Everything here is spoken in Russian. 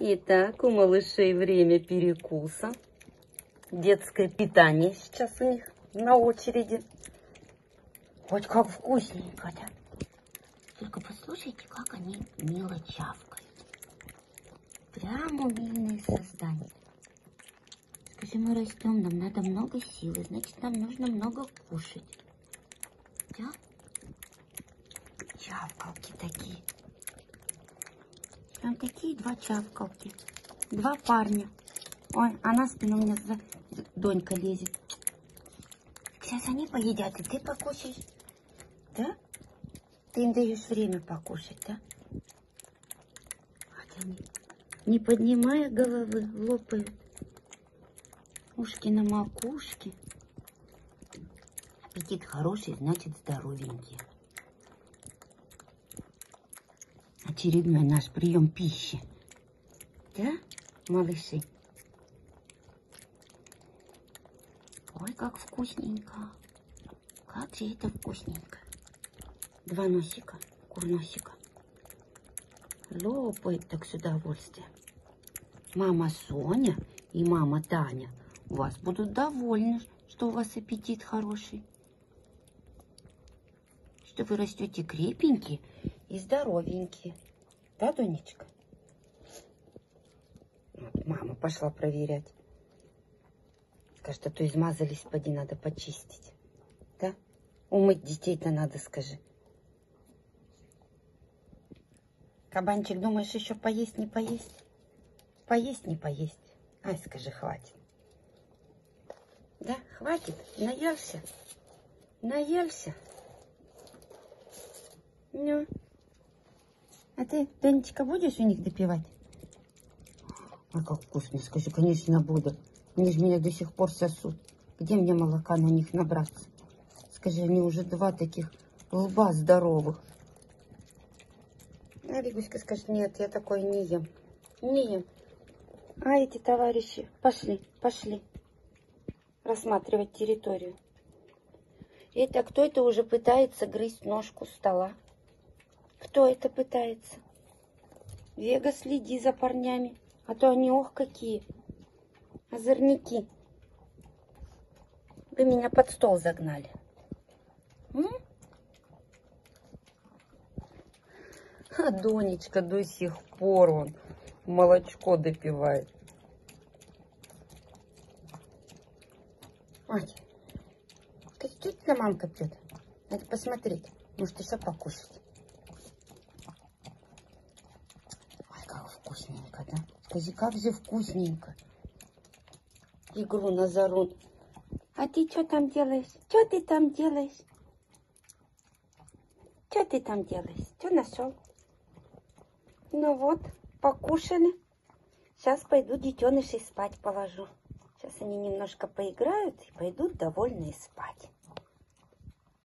Итак, у малышей время перекуса. Детское питание сейчас у них на очереди. Вот как вкусненько, да? Только послушайте, как они мило чавкают. Прямо умильные создания. Скажи, мы растем, нам надо много силы, значит, нам нужно много кушать. Да? Чавкалки такие. Там такие два чавкалки. Два парня. Ой, а на спину у меня за... Донька лезет. Сейчас они поедят, и ты покушаешь. Да? Ты им даешь время покушать, да? Вот они, не поднимая головы, лопают. Ушки на макушке. Аппетит хороший, значит здоровенький. Очередной наш прием пищи. Да, малыши? Ой, как вкусненько. Как же это вкусненько. Два носика, курносика. Лопает так с удовольствием. Мама Соня и мама Таня у вас будут довольны, что у вас аппетит хороший. Что вы растете крепенькие и здоровенькие. Да, Донечка? Вот мама пошла проверять. Скажет, а то измазались, поди, надо почистить. Да? Умыть детей-то надо, скажи. Кабанчик, думаешь, еще поесть, не поесть? Поесть, не поесть. Ай, скажи, хватит. Да, хватит. Наелся. Наелся. Ну. А ты, Донечка, будешь у них допивать? Ой, как вкусно. Скажи, конечно, буду. Они же меня до сих пор сосут. Где мне молока на них набраться? Скажи, они уже два таких лба здоровых. А Ригуська скажет, нет, я такое не ем. Не ем. А эти товарищи, пошли, пошли рассматривать территорию. Это кто это уже пытается грызть ножку стола? Кто это пытается? Вега, следи за парнями, а то они ох какие, озорники. Вы меня под стол загнали. М? А Донечка до сих пор он молочко допивает. Ой, на мамка пьет? Надо посмотреть. Может, еще покушать. Ой, как вкусненько, Скажи, как же вкусненько. Игру на зарун. А ты что там делаешь? Что ты там делаешь? Что ты там делаешь? Что нашел? Ну вот, покушали. Сейчас пойду детенышей спать положу. Сейчас они немножко поиграют и пойдут довольные спать.